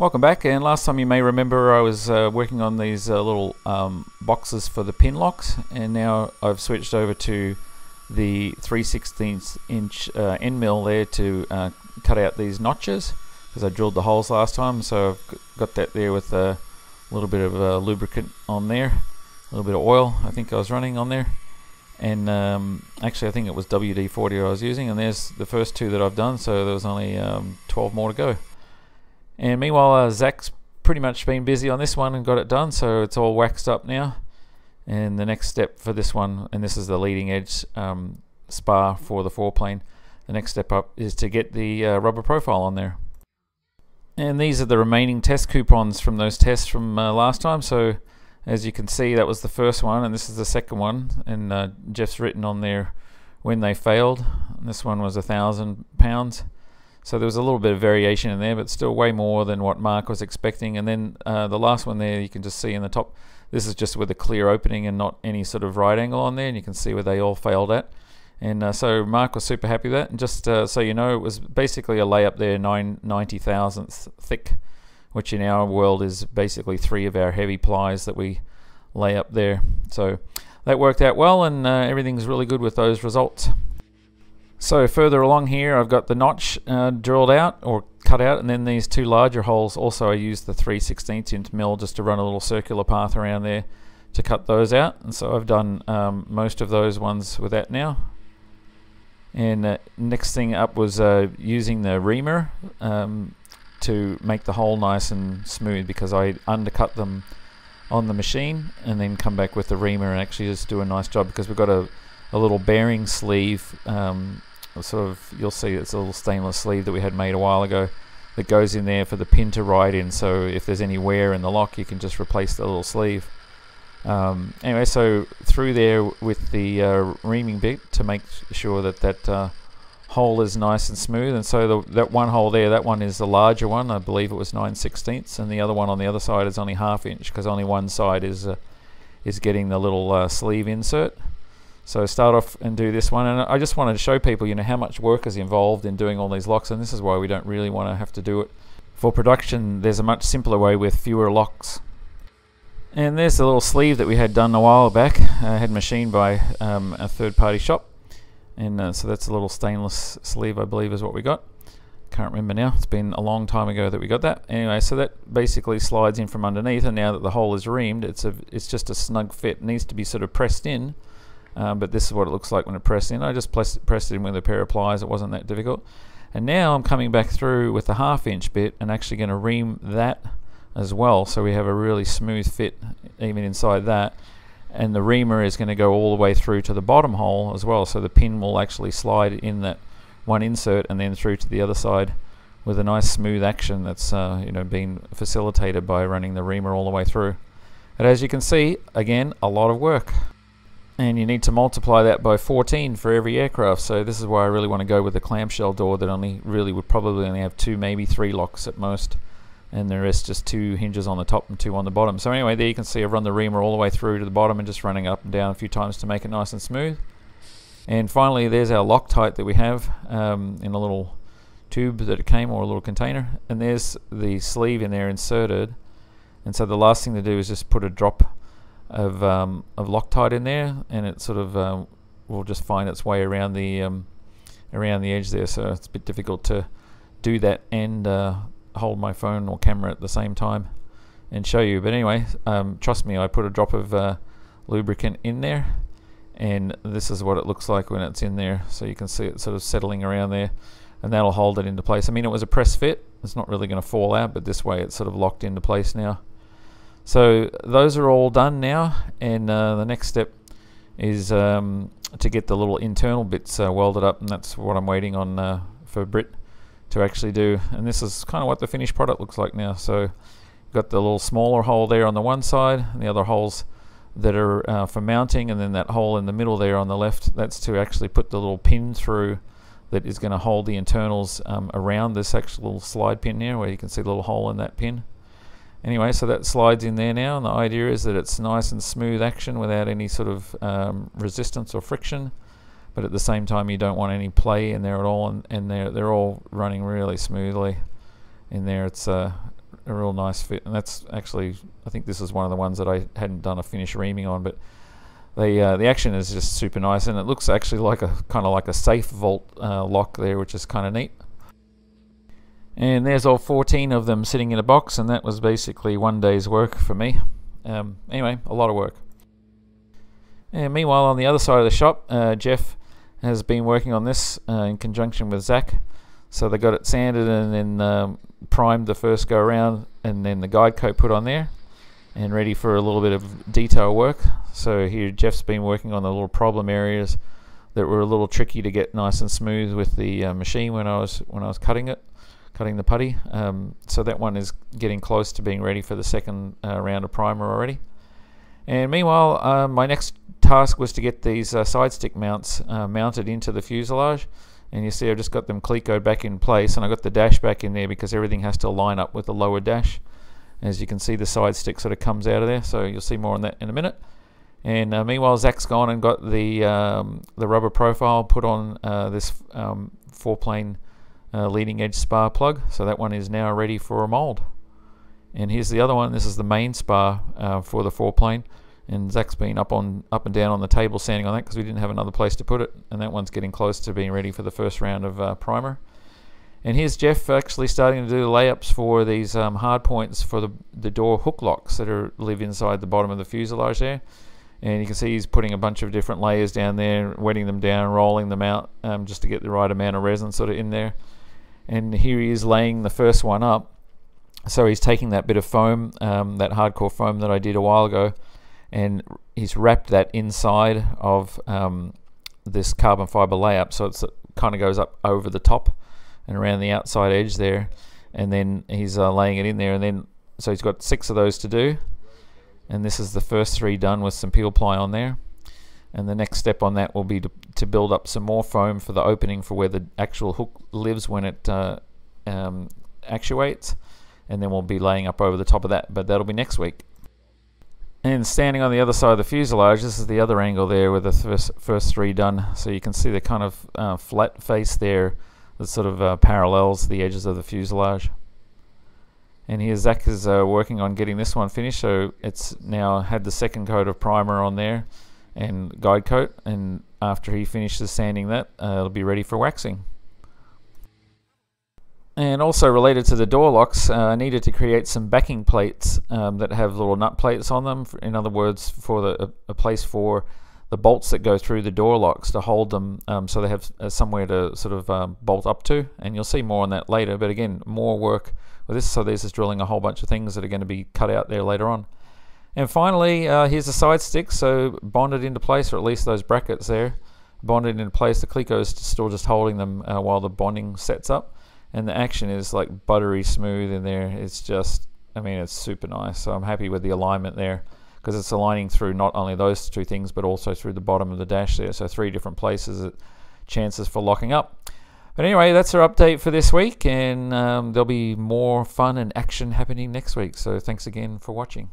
Welcome back, and last time you may remember I was uh, working on these uh, little um, boxes for the pin locks, and now I've switched over to the 3 16 inch uh, end mill there to uh, cut out these notches because I drilled the holes last time, so I've got that there with a little bit of lubricant on there, a little bit of oil I think I was running on there, and um, actually I think it was WD-40 I was using, and there's the first two that I've done, so there was only um, 12 more to go. And meanwhile, uh, Zach's pretty much been busy on this one and got it done, so it's all waxed up now. And the next step for this one, and this is the leading edge um, spar for the foreplane, the next step up is to get the uh, rubber profile on there. And these are the remaining test coupons from those tests from uh, last time. So as you can see, that was the first one, and this is the second one. And uh, Jeff's written on there when they failed. And this one was a thousand pounds. So there was a little bit of variation in there, but still way more than what Mark was expecting. And then uh, the last one there, you can just see in the top, this is just with a clear opening and not any sort of right angle on there, and you can see where they all failed at. And uh, so Mark was super happy with that. And just uh, so you know, it was basically a layup there, nine ninety thousandths thick, which in our world is basically three of our heavy plies that we lay up there. So that worked out well, and uh, everything's really good with those results. So further along here I've got the notch uh, drilled out or cut out and then these two larger holes also I used the 3 16 inch mill just to run a little circular path around there to cut those out. And so I've done um, most of those ones with that now. And uh, next thing up was uh, using the reamer um, to make the hole nice and smooth because I undercut them on the machine and then come back with the reamer and actually just do a nice job because we've got a, a little bearing sleeve um, sort of you'll see it's a little stainless sleeve that we had made a while ago that goes in there for the pin to ride in. So if there's any wear in the lock you can just replace the little sleeve. Um, anyway so through there with the uh, reaming bit to make sure that that uh, hole is nice and smooth. And so the, that one hole there that one is the larger one. I believe it was 9 16ths and the other one on the other side is only half inch because only one side is uh, is getting the little uh, sleeve insert so start off and do this one, and I just wanted to show people, you know, how much work is involved in doing all these locks, and this is why we don't really want to have to do it. For production, there's a much simpler way with fewer locks. And there's the little sleeve that we had done a while back, uh, had machined by um, a third-party shop, and uh, so that's a little stainless sleeve, I believe, is what we got. Can't remember now. It's been a long time ago that we got that. Anyway, so that basically slides in from underneath, and now that the hole is reamed, it's a it's just a snug fit. It needs to be sort of pressed in um, but this is what it looks like when it pressed in. I just pressed, pressed it in with a pair of pliers, it wasn't that difficult. And now I'm coming back through with the half inch bit and actually going to ream that as well so we have a really smooth fit even inside that and the reamer is going to go all the way through to the bottom hole as well so the pin will actually slide in that one insert and then through to the other side with a nice smooth action that's uh, you know being facilitated by running the reamer all the way through. And as you can see, again, a lot of work and you need to multiply that by 14 for every aircraft. So this is why I really want to go with a clamshell door that only really would probably only have two maybe three locks at most. And the rest just two hinges on the top and two on the bottom. So anyway there you can see I've run the reamer all the way through to the bottom and just running up and down a few times to make it nice and smooth. And finally there's our Loctite that we have um, in a little tube that it came or a little container. And there's the sleeve in there inserted. And so the last thing to do is just put a drop of um, of Loctite in there, and it sort of um, will just find its way around the um, around the edge there. So it's a bit difficult to do that and uh, hold my phone or camera at the same time and show you. But anyway, um, trust me, I put a drop of uh, lubricant in there, and this is what it looks like when it's in there. So you can see it sort of settling around there, and that'll hold it into place. I mean, it was a press fit; it's not really going to fall out, but this way it's sort of locked into place now. So those are all done now, and uh, the next step is um, to get the little internal bits uh, welded up, and that's what I'm waiting on uh, for Brit to actually do. And this is kind of what the finished product looks like now. So got the little smaller hole there on the one side, and the other holes that are uh, for mounting, and then that hole in the middle there on the left, that's to actually put the little pin through that is going to hold the internals um, around this actual slide pin here, where you can see the little hole in that pin. Anyway, so that slides in there now, and the idea is that it's nice and smooth action without any sort of um, resistance or friction. But at the same time, you don't want any play in there at all, and, and they're they're all running really smoothly in there. It's uh, a real nice fit, and that's actually I think this is one of the ones that I hadn't done a finish reaming on, but the uh, the action is just super nice, and it looks actually like a kind of like a safe vault uh, lock there, which is kind of neat. And there's all 14 of them sitting in a box, and that was basically one day's work for me. Um, anyway, a lot of work. And meanwhile, on the other side of the shop, uh, Jeff has been working on this uh, in conjunction with Zach. So they got it sanded and then um, primed the first go around, and then the guide coat put on there, and ready for a little bit of detail work. So here Jeff's been working on the little problem areas that were a little tricky to get nice and smooth with the uh, machine when I was when I was cutting it, cutting the putty. Um, so that one is getting close to being ready for the second uh, round of primer already. And meanwhile, uh, my next task was to get these uh, side stick mounts uh, mounted into the fuselage. And you see I've just got them clecoed back in place and I got the dash back in there because everything has to line up with the lower dash. As you can see the side stick sort of comes out of there so you'll see more on that in a minute. And uh, meanwhile, Zach's gone and got the um, the rubber profile put on uh, this um, foreplane uh, leading edge spar plug. So that one is now ready for a mold. And here's the other one. This is the main spar uh, for the foreplane. And Zach's been up on up and down on the table sanding on that because we didn't have another place to put it. And that one's getting close to being ready for the first round of uh, primer. And here's Jeff actually starting to do the layups for these um, hard points for the, the door hook locks that are live inside the bottom of the fuselage there and you can see he's putting a bunch of different layers down there, wetting them down, rolling them out um, just to get the right amount of resin sort of in there. And here he is laying the first one up. So he's taking that bit of foam, um, that hardcore foam that I did a while ago, and he's wrapped that inside of um, this carbon fiber layup. So it kind of goes up over the top and around the outside edge there. And then he's uh, laying it in there. And then, so he's got six of those to do and this is the first three done with some peel ply on there and the next step on that will be to, to build up some more foam for the opening for where the actual hook lives when it uh, um, actuates. And then we'll be laying up over the top of that but that'll be next week. And standing on the other side of the fuselage this is the other angle there with the first, first three done. So you can see the kind of uh, flat face there that sort of uh, parallels the edges of the fuselage. And here Zach is uh, working on getting this one finished. So it's now had the second coat of primer on there and guide coat and after he finishes sanding that uh, it'll be ready for waxing and also related to the door locks uh, I needed to create some backing plates um, that have little nut plates on them in other words for the, a, place for the bolts that go through the door locks to hold them um, so they have uh, somewhere to sort of um, bolt up to and you'll see more on that later but again more work with this. So there's just drilling a whole bunch of things that are going to be cut out there later on. And finally, uh, here's the side stick, so bonded into place, or at least those brackets there, bonded into place. The Cleco is still just holding them uh, while the bonding sets up, and the action is like buttery smooth in there. It's just, I mean, it's super nice. So I'm happy with the alignment there because it's aligning through not only those two things, but also through the bottom of the dash there. So three different places, chances for locking up. But anyway, that's our update for this week, and um, there'll be more fun and action happening next week. So thanks again for watching.